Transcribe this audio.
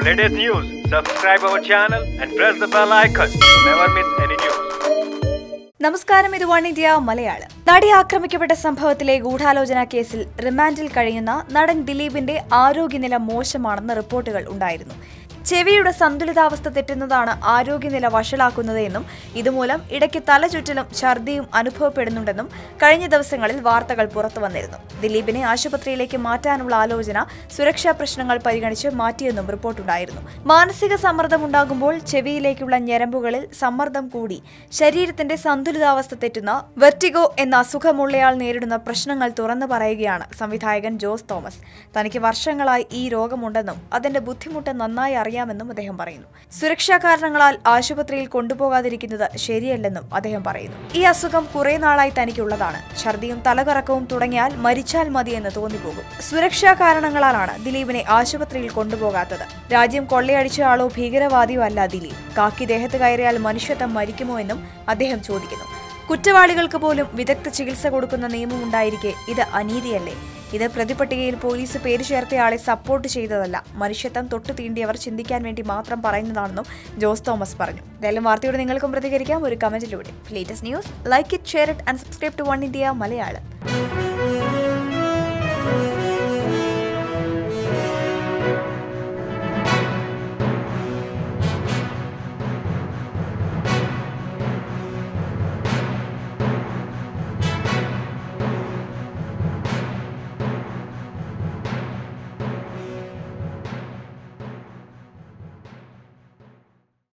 For latest news, subscribe our channel and press the bell icon. To never miss any news. നമസ്കാരം ഇത് one India Malayalam. നടി ആക്രമിക്കപ്പെട്ട സംഭവത്തിലെ ഗൂഢാലോചന കേസിൽ റിമാൻഡിൽ കഴിയുന്ന നടൻ ദിലീപിന്റെ ആരോഗ്യനില മോശമാണെന്ന് റിപ്പോർട്ടുകൾ ഉണ്ടായിരുന്നു. ചെവിയുടെ സന്തുലിതാവസ്ഥ തെറ്റുന്നതാണ് ആരോഗ്യനില വഷളാക്കുന്നതെന്നും ഇതുമൂലം ഇടയ്ക്ക് തലചുറ്റലും ഛർദിയും അനുഭവപ്പെടുന്നുണ്ടെന്നും കഴിഞ്ഞ ദിവസങ്ങളിൽ വാർത്തകൾ പുറത്തു വന്നിരുന്നു. ദിലീപിനെ ആശുപത്രിയിലേക്ക് മാറ്റാനുള്ള ആലോചന സുരക്ഷാ പ്രശ്നങ്ങൾ പരിഗണിച്ച് മാറ്റിയെന്നും റിപ്പോർട്ടുണ്ടായിരുന്നു. മാനസിക സമ്മർദ്ദമുണ്ടാകുമ്പോൾ ചെവിയിലേക്കുള്ള ഞരമ്പുകളിൽ സമ്മർദ്ദം കൂടി. ശരീരത്തിന്റെ സന്തുലിതാവസ്ഥ തെറ്റുന്ന വെർട്ടിഗോ എന്ന അസുഖമുള്ളയാൾ നേരിടുന്ന പ്രശ്നങ്ങൾ തുറന്നു പറയുകയാണ് സംവിധായകൻ ജോസ് തോമസ്. തനിക്ക് വർഷങ്ങളായി ഈ രോഗമുണ്ടെന്നും അതിന്റെ ബുദ്ധിമുട്ട് നന്നായി അറിയാമെന്നും അദ്ദേഹം പറയുന്നു. സുരക്ഷാ കാരണങ്ങളാൽ ആശുപത്രിയിൽ കൊണ്ടുപോകാതിരിക്കുന്നത് ശരിയല്ലെന്നും അദ്ദേഹം പറയുന്നു. ഈ അസുഖം കുറെ നാളായി തനിക്കുള്ളതാണ്. ഛർദിയും തലകറക്കവും തുടങ്ങിയാൽ മരിച്ചാൽ മതിയെന്ന് തോന്നിപ്പോകും. സുരക്ഷാ കാരണങ്ങളാലാണ് ദിലീപിനെ ആശുപത്രിയിൽ കൊണ്ടുപോകാത്തത്. രാജ്യം കൊള്ളയടിച്ച ആളോ ഭീകരവാദിയോ അല്ല ദിലീപ്. കാക്കി ദേഹത്ത് കയറിയാൽ മനുഷ്യത്വം മരിക്കുമോ എന്നും അദ്ദേഹം ചോദിക്കുന്നു. കുറ്റവാളികൾക്ക് പോലും വിദഗ്ധ ചികിത്സ കൊടുക്കുന്ന നിയമമുണ്ടായിരിക്കെ ഇത് അനീതിയല്ലേ? ഇത് പ്രതിപട്ടികയിൽ പോലീസ് പേര് ചേർത്തയാളെ സപ്പോർട്ട് ചെയ്തതല്ല. മനുഷ്യത്വം തൊട്ടു തീണ്ടിയവർ ചിന്തിക്കാൻ വേണ്ടി മാത്രം പറയുന്നതാണെന്നും ജോസ് തോമസ് പറഞ്ഞു. എന്തായാലും വാർത്തയോട് നിങ്ങൾക്കും പ്രതികരിക്കാം. ഒരു കമന്റിലൂടെ latest news like it share it and subscribe to one India Malayalam.